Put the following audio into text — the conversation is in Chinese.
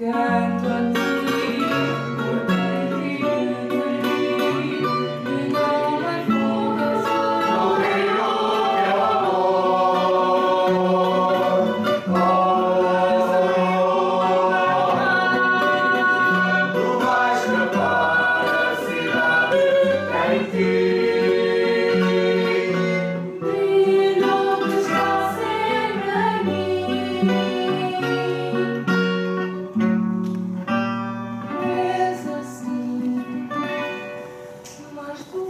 感断。Gospel